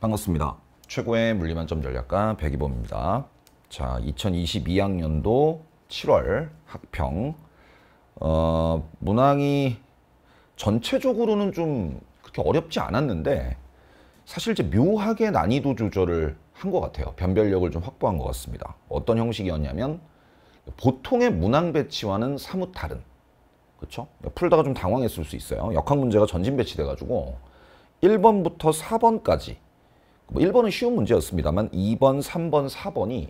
반갑습니다. 최고의 물리만점 전략가 백이범입니다. 자, 2022학년도 7월 학평. 어, 문항이 전체적으로는 좀 그렇게 어렵지 않았는데 사실 이제 묘하게 난이도 조절을 한 것 같아요. 변별력을 좀 확보한 것 같습니다. 어떤 형식이었냐면 보통의 문항 배치와는 사뭇 다른 그렇죠? 풀다가 좀 당황했을 수 있어요. 역학 문제가 전진 배치돼 가지고 1번부터 4번까지 뭐 1번은 쉬운 문제였습니다만 2번, 3번, 4번이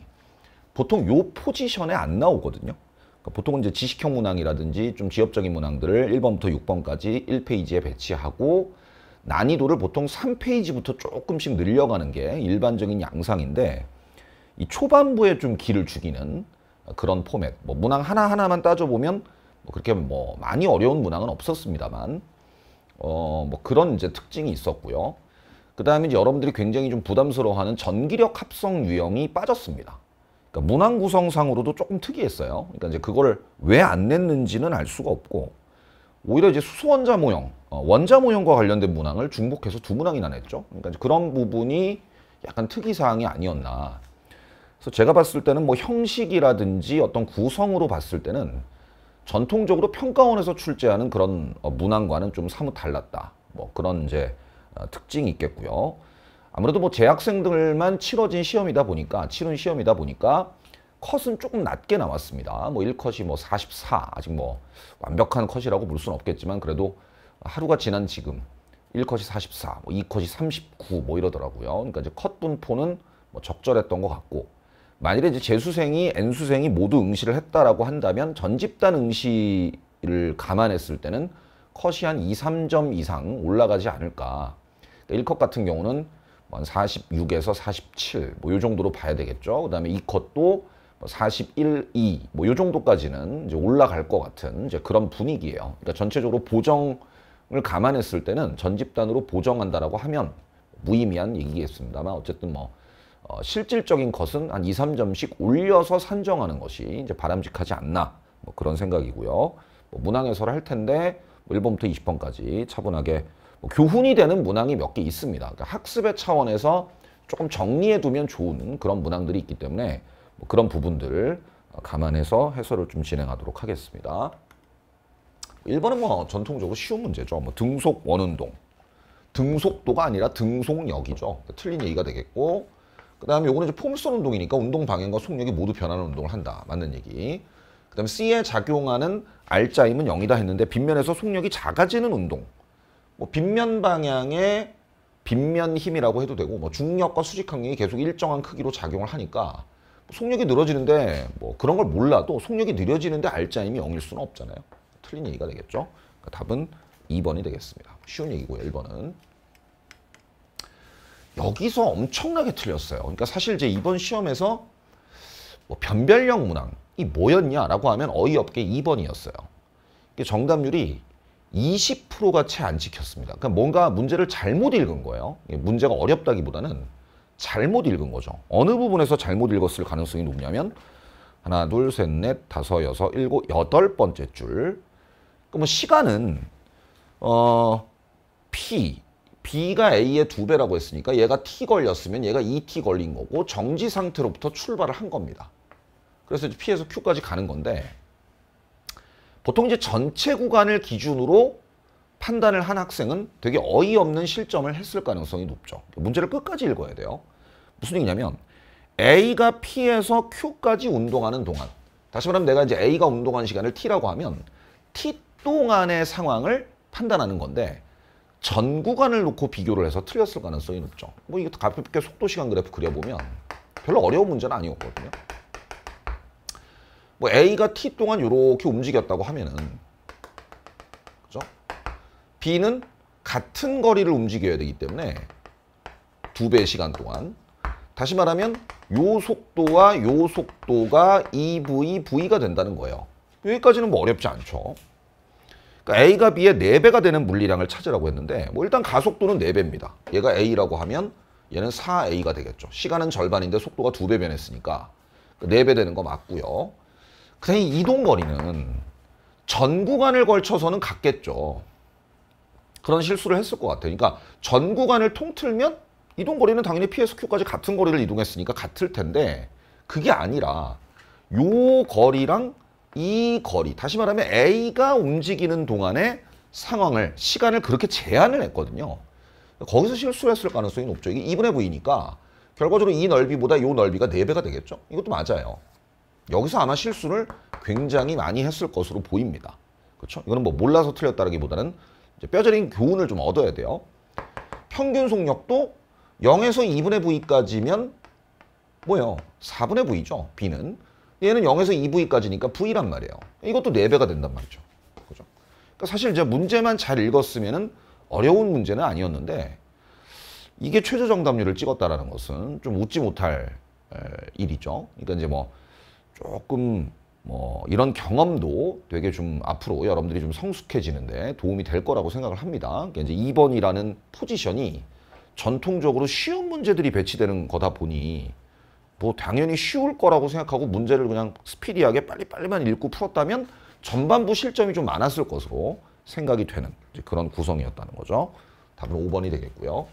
보통 요 포지션에 안 나오거든요. 그러니까 보통은 이제 지식형 문항이라든지 좀 지엽적인 문항들을 1번부터 6번까지 1페이지에 배치하고 난이도를 보통 3페이지부터 조금씩 늘려가는 게 일반적인 양상인데 이 초반부에 좀 기를 죽이는 그런 포맷. 뭐 문항 하나하나만 따져보면 뭐 그렇게 뭐 많이 어려운 문항은 없었습니다만 어 뭐 그런 이제 특징이 있었고요. 그 다음에 여러분들이 굉장히 좀 부담스러워하는 전기력 합성 유형이 빠졌습니다. 그러니까 문항 구성상으로도 조금 특이했어요. 그러니까 이제 그걸 왜 안 냈는지는 알 수가 없고 오히려 이제 수소원자 모형, 어, 원자 모형과 관련된 문항을 중복해서 두 문항이나 냈죠. 그러니까 그런 부분이 약간 특이사항이 아니었나. 그래서 제가 봤을 때는 뭐 형식이라든지 어떤 구성으로 봤을 때는 전통적으로 평가원에서 출제하는 그런 어, 문항과는 좀 사뭇 달랐다. 뭐 그런 이제 어, 특징이 있겠고요. 아무래도 뭐 재학생들만 치러진 시험이다 보니까 치른 시험이다 보니까 컷은 조금 낮게 나왔습니다. 뭐 1컷이 뭐 44, 아직 뭐 완벽한 컷이라고 볼 수는 없겠지만 그래도 하루가 지난 지금 1컷이 44, 뭐 2컷이 39, 뭐 이러더라고요. 그러니까 이제 컷 분포는 뭐 적절했던 것 같고 만일에 이제 재수생이 N수생이 모두 응시를 했다라고 한다면 전집단 응시를 감안했을 때는 컷이 한 2, 3점 이상 올라가지 않을까. 그러니까 1컷 같은 경우는 뭐한 46에서 47, 뭐 요 정도로 봐야 되겠죠. 그 다음에 2컷도 41, 2, 뭐 요 정도까지는 이제 올라갈 것 같은 이제 그런 분위기예요. 그러니까 전체적으로 보정을 감안했을 때는 전집단으로 보정한다라고 하면 무의미한 얘기겠습니다만 어쨌든 뭐 어, 실질적인 것은 한 2, 3점씩 올려서 산정하는 것이 이제 바람직하지 않나 뭐 그런 생각이고요. 뭐 문항 해설을 할 텐데 1번부터 20번까지 차분하게 뭐 교훈이 되는 문항이 몇 개 있습니다. 그러니까 학습의 차원에서 조금 정리해 두면 좋은 그런 문항들이 있기 때문에 뭐 그런 부분들을 감안해서 해설을 좀 진행하도록 하겠습니다. 1번은 뭐 전통적으로 쉬운 문제죠. 뭐 등속 원운동. 등속도가 아니라 등속력이죠. 틀린 얘기가 되겠고 그 다음에 요거는 이제 폼선 운동이니까 운동 방향과 속력이 모두 변하는 운동을 한다. 맞는 얘기. 그 다음에 C에 작용하는 R자임은 0이다 했는데 빗면에서 속력이 작아지는 운동. 뭐 빗면 방향의 빗면 힘이라고 해도 되고 뭐 중력과 수직 항력이 계속 일정한 크기로 작용을 하니까 속력이 늘어지는데 뭐 그런 걸 몰라도 속력이 느려지는데 R자임이 0일 수는 없잖아요. 틀린 얘기가 되겠죠. 그러니까 답은 2번이 되겠습니다. 쉬운 얘기고요. 1번은. 여기서 엄청나게 틀렸어요. 그러니까 사실 이제 이번 시험에서 뭐 변별력 문항이 뭐였냐라고 하면 어이없게 2번이었어요. 정답률이 20%가 채 안 지켰습니다. 그러니까 뭔가 문제를 잘못 읽은 거예요. 문제가 어렵다기보다는 잘못 읽은 거죠. 어느 부분에서 잘못 읽었을 가능성이 높냐면 하나, 둘, 셋, 넷, 다섯, 여섯, 일곱, 여덟 번째 줄. 그러면 시간은 어 P, B가 A의 두 배라고 했으니까 얘가 T 걸렸으면 얘가 2T 걸린 거고 정지 상태로부터 출발을 한 겁니다. 그래서 P에서 Q까지 가는 건데 보통 이제 전체 구간을 기준으로 판단을 한 학생은 되게 어이없는 실점을 했을 가능성이 높죠. 문제를 끝까지 읽어야 돼요. 무슨 얘기냐면 A가 P에서 Q까지 운동하는 동안 다시 말하면 내가 이제 A가 운동하는 시간을 T라고 하면 T 동안의 상황을 판단하는 건데 전 구간을 놓고 비교를 해서 틀렸을 가능성이 높죠. 뭐 이게 가볍게 속도 시간 그래프 그려보면 별로 어려운 문제는 아니었거든요. 뭐 A가 T 동안 이렇게 움직였다고 하면은 그죠? B는 같은 거리를 움직여야 되기 때문에 두 배의 시간 동안 다시 말하면 요 속도와 요 속도가 EV, V가 된다는 거예요. 여기까지는 뭐 어렵지 않죠. 그러니까 A가 B의 4배가 되는 물리량을 찾으라고 했는데 뭐 일단 가속도는 4배입니다. 얘가 A라고 하면 얘는 4A가 되겠죠. 시간은 절반인데 속도가 2배 변했으니까 4배 되는 거 맞고요. 그다음에 이동 거리는 전 구간을 걸쳐서는 같겠죠. 그런 실수를 했을 것 같아요. 그러니까 전 구간을 통틀면 이동 거리는 당연히 PSQ까지 같은 거리를 이동했으니까 같을 텐데 그게 아니라 요 거리랑 이 거리 다시 말하면 A가 움직이는 동안의 상황을 시간을 그렇게 제한을 했거든요. 거기서 실수를 했을 가능성이 높죠. 이게 2분의 V니까 결과적으로 이 넓이보다 요 넓이가 4배가 되겠죠. 이것도 맞아요. 여기서 아마 실수를 굉장히 많이 했을 것으로 보입니다. 그렇죠? 이거는 뭐 몰라서 틀렸다라기보다는 이제 뼈저린 교훈을 좀 얻어야 돼요. 평균 속력도 0에서 2분의 V까지면 뭐예요? 4분의 V죠. B는. 얘는 0에서 2V까지니까 V란 말이에요. 이것도 4배가 된단 말이죠. 그죠? 그러니까 사실 이제 문제만 잘 읽었으면은 어려운 문제는 아니었는데 이게 최저 정답률을 찍었다라는 것은 좀 웃지 못할 에, 일이죠. 그러니까 이제 뭐 조금 뭐 이런 경험도 되게 좀 앞으로 여러분들이 좀 성숙해지는데 도움이 될 거라고 생각을 합니다. 이제 2번이라는 포지션이 전통적으로 쉬운 문제들이 배치되는 거다 보니 뭐 당연히 쉬울 거라고 생각하고 문제를 그냥 스피디하게 빨리빨리만 읽고 풀었다면 전반부 실점이 좀 많았을 것으로 생각이 되는 그런 구성이었다는 거죠. 답은 5번이 되겠고요.